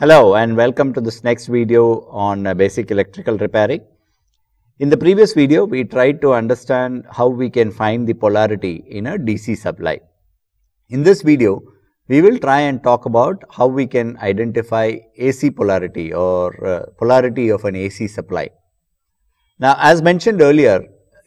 Hello and welcome to this next video on uh, basic electrical repairing. In the previous video, we tried to understand how we can find the polarity in a DC supply. In this video, we will try and talk about how we can identify AC polarity or uh, polarity of an AC supply. Now, as mentioned earlier,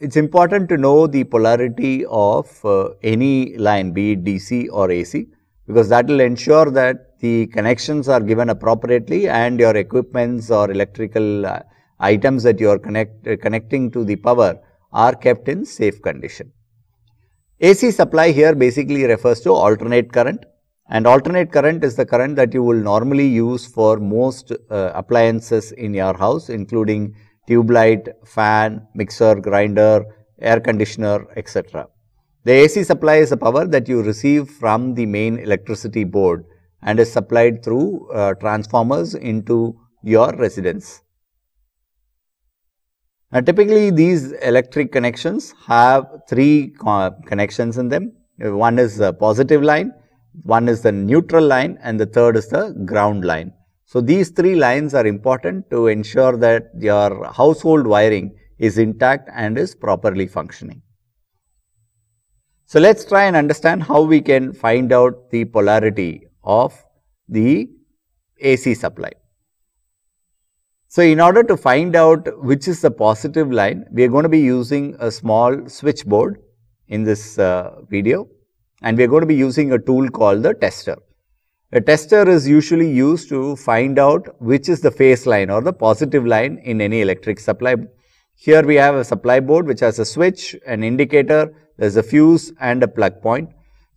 it is important to know the polarity of uh, any line be it DC or AC because that will ensure that the connections are given appropriately and your equipments or electrical uh, items that you are connect, uh, connecting to the power are kept in safe condition. AC supply here basically refers to alternate current and alternate current is the current that you will normally use for most uh, appliances in your house including tube light, fan, mixer, grinder, air conditioner, etc. The AC supply is a power that you receive from the main electricity board and is supplied through uh, transformers into your residence. Now, typically these electric connections have three connections in them. One is the positive line, one is the neutral line and the third is the ground line. So, these three lines are important to ensure that your household wiring is intact and is properly functioning. So, let us try and understand how we can find out the polarity of the AC supply. So, in order to find out which is the positive line, we are going to be using a small switchboard in this uh, video and we are going to be using a tool called the tester. A tester is usually used to find out which is the phase line or the positive line in any electric supply. Here we have a supply board which has a switch, an indicator, there is a fuse and a plug point.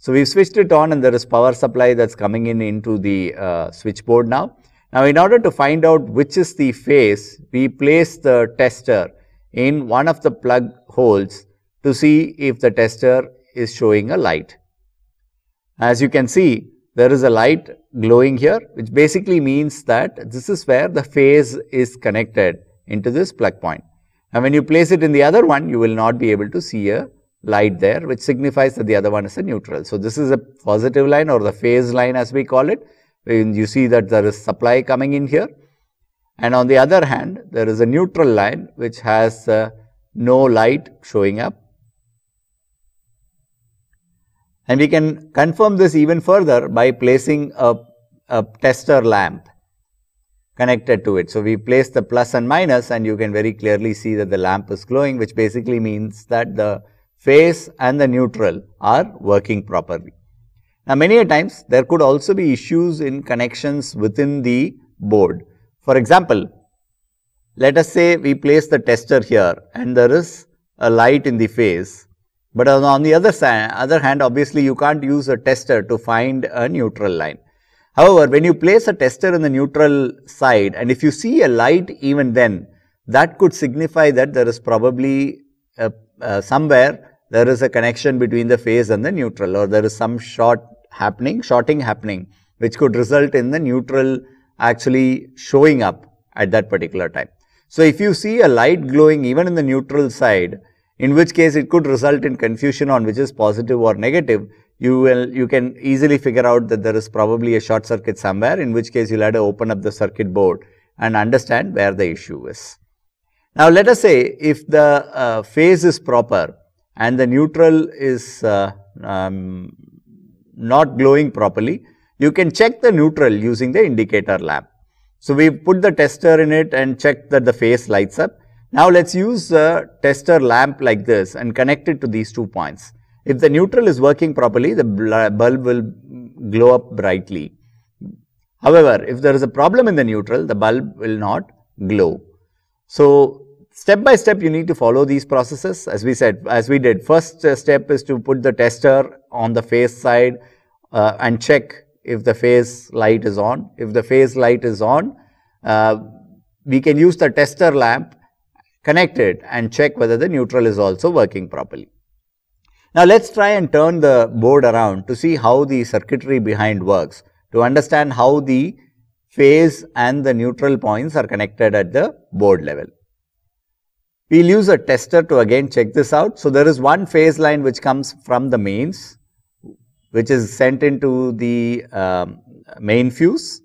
So, we switched it on and there is power supply that is coming in into the uh, switchboard now. Now, in order to find out which is the phase, we place the tester in one of the plug holes to see if the tester is showing a light. As you can see, there is a light glowing here, which basically means that this is where the phase is connected into this plug point. And when you place it in the other one, you will not be able to see a light there which signifies that the other one is a neutral. So, this is a positive line or the phase line as we call it you see that there is supply coming in here and on the other hand there is a neutral line which has uh, no light showing up. And we can confirm this even further by placing a, a tester lamp connected to it. So, we place the plus and minus and you can very clearly see that the lamp is glowing which basically means that the phase and the neutral are working properly. Now, many a times there could also be issues in connections within the board. For example, let us say we place the tester here and there is a light in the phase, but on the other side, other hand obviously you can't use a tester to find a neutral line. However, when you place a tester in the neutral side and if you see a light even then, that could signify that there is probably a, uh, somewhere there is a connection between the phase and the neutral or there is some short happening, shorting happening which could result in the neutral actually showing up at that particular time. So, if you see a light glowing even in the neutral side, in which case it could result in confusion on which is positive or negative, you will you can easily figure out that there is probably a short circuit somewhere in which case you will have to open up the circuit board and understand where the issue is. Now, let us say if the uh, phase is proper and the neutral is uh, um, not glowing properly, you can check the neutral using the indicator lamp. So, we put the tester in it and check that the phase lights up. Now, let us use the tester lamp like this and connect it to these two points. If the neutral is working properly, the bulb will glow up brightly. However, if there is a problem in the neutral, the bulb will not glow. So, Step by step you need to follow these processes as we said as we did first step is to put the tester on the phase side uh, and check if the phase light is on. If the phase light is on uh, we can use the tester lamp connect it and check whether the neutral is also working properly. Now let us try and turn the board around to see how the circuitry behind works to understand how the phase and the neutral points are connected at the board level. We will use a tester to again check this out. So, there is one phase line which comes from the mains which is sent into the um, main fuse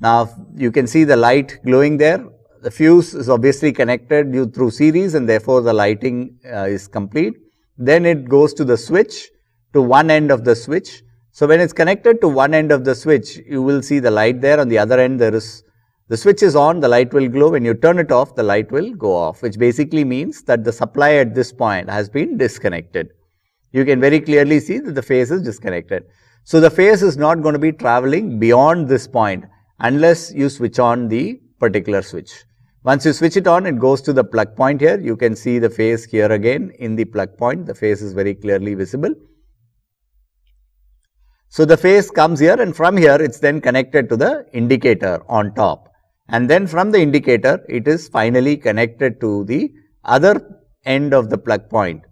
Now, you can see the light glowing there. The fuse is obviously connected through series and therefore, the lighting uh, is complete. Then it goes to the switch to one end of the switch. So, when it is connected to one end of the switch, you will see the light there on the other end there is the switch is on, the light will glow. When you turn it off, the light will go off, which basically means that the supply at this point has been disconnected. You can very clearly see that the phase is disconnected. So, the phase is not going to be traveling beyond this point unless you switch on the particular switch. Once you switch it on, it goes to the plug point here. You can see the phase here again in the plug point. The phase is very clearly visible. So, the phase comes here and from here it is then connected to the indicator on top and then from the indicator it is finally connected to the other end of the plug point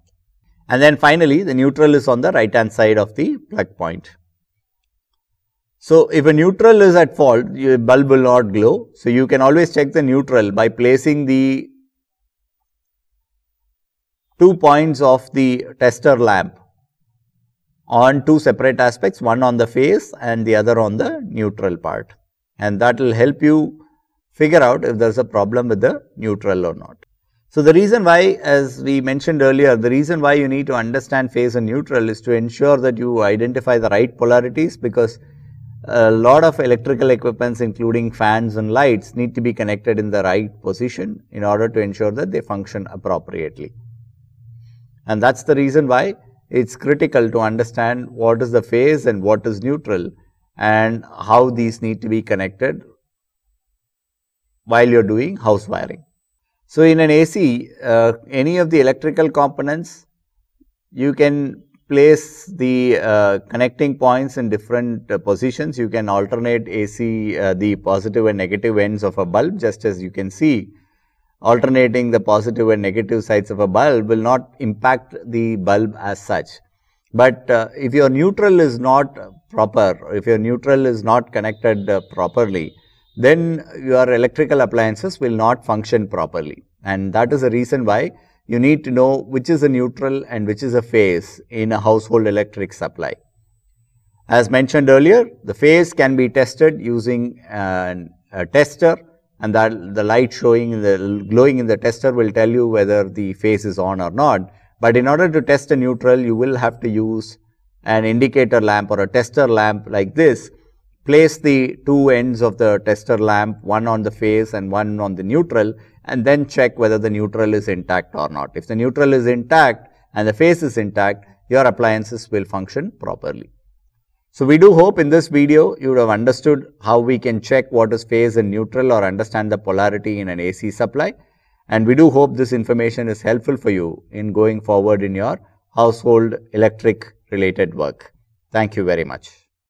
and then finally the neutral is on the right hand side of the plug point. So, if a neutral is at fault your bulb will not glow. So, you can always check the neutral by placing the two points of the tester lamp on two separate aspects one on the phase and the other on the neutral part and that will help you figure out if there is a problem with the neutral or not. So, the reason why as we mentioned earlier the reason why you need to understand phase and neutral is to ensure that you identify the right polarities because a lot of electrical equipments including fans and lights need to be connected in the right position in order to ensure that they function appropriately. And that is the reason why it is critical to understand what is the phase and what is neutral and how these need to be connected while you are doing house wiring. So, in an AC uh, any of the electrical components you can place the uh, connecting points in different uh, positions. You can alternate AC uh, the positive and negative ends of a bulb just as you can see alternating the positive and negative sides of a bulb will not impact the bulb as such. But uh, if your neutral is not proper, if your neutral is not connected uh, properly, then your electrical appliances will not function properly. And that is the reason why you need to know which is a neutral and which is a phase in a household electric supply. As mentioned earlier, the phase can be tested using an, a tester and that the light showing in the glowing in the tester will tell you whether the phase is on or not. But in order to test a neutral, you will have to use an indicator lamp or a tester lamp like this. Place the two ends of the tester lamp, one on the phase and one on the neutral and then check whether the neutral is intact or not. If the neutral is intact and the phase is intact, your appliances will function properly. So, we do hope in this video you would have understood how we can check what is phase and neutral or understand the polarity in an AC supply. And we do hope this information is helpful for you in going forward in your household electric related work. Thank you very much.